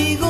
contigo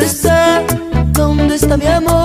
¿Dónde está? ¿Dónde está mi amor?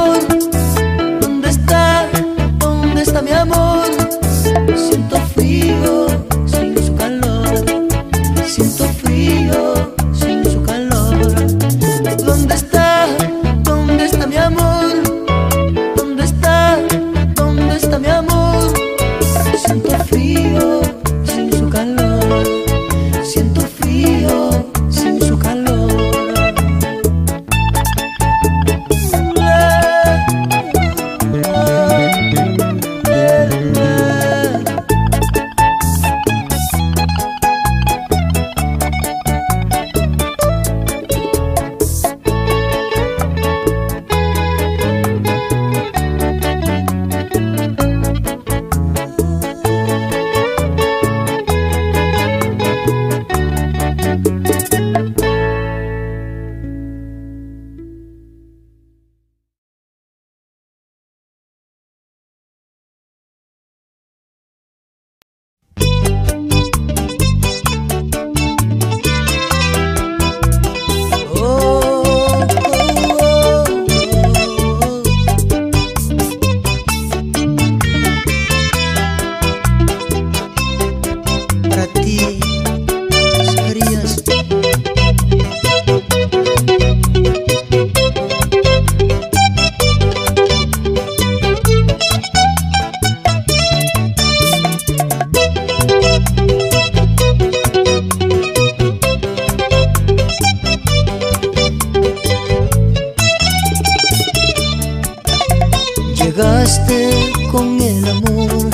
con el amor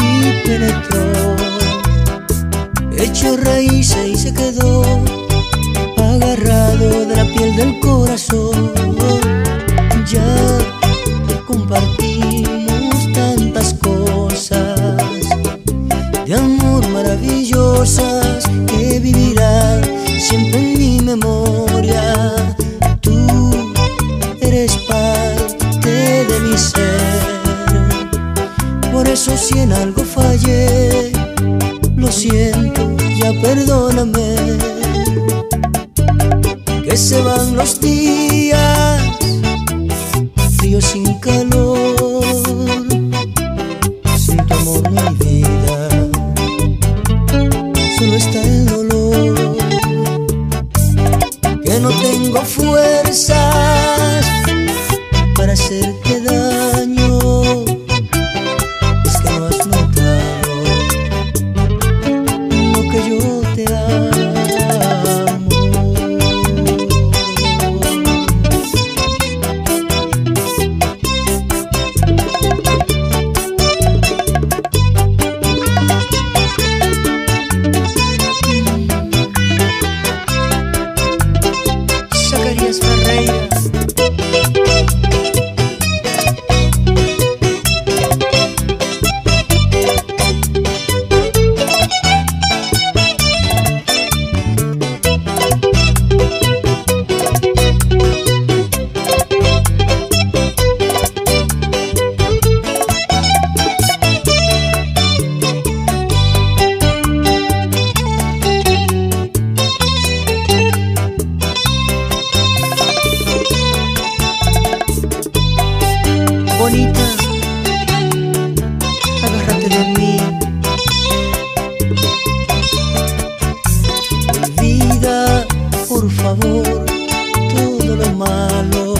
y penetró. Hecho raíces y se quedó Agarrado de la piel del corazón. Ya compartimos tantas cosas De amor maravillosas que vivirán siempre si en algo fallé, lo siento, ya perdóname. Que se van los días Olvida, por favor, todo lo malo.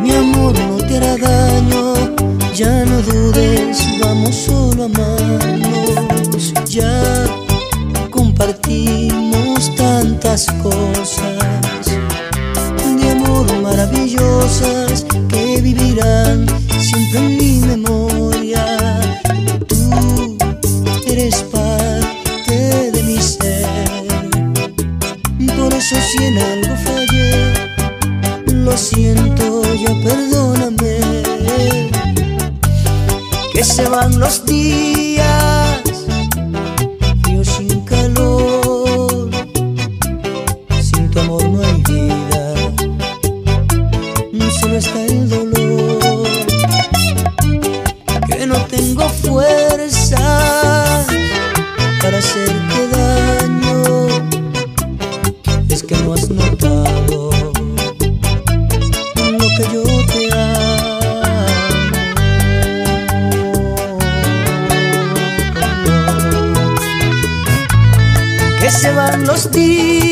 Mi amor no te hará daño, ya no dudes, vamos solo a amarnos. Ya compartimos tantas cosas de amor maravillosas se van los días.